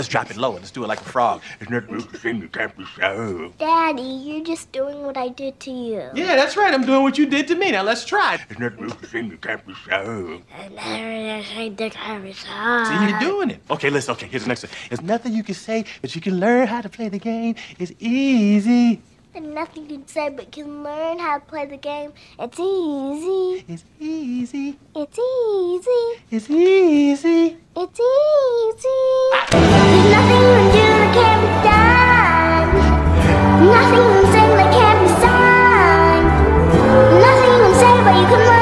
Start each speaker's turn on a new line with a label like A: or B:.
A: Let's drop it lower. Let's do it like a frog. It's not the thing that can't be so.
B: Daddy, you're just doing what I did to you.
A: Yeah, that's right. I'm doing what you did to me. Now let's try. It's not the thing that can't be so. See, you're doing it. Okay, listen. Okay, here's the next one. There's nothing you can say, but you can learn how to play the game. It's easy.
B: There's nothing you can say but can learn how to play the game. It's easy.
A: It's easy.
B: It's easy.
A: It's easy. It's easy. Good.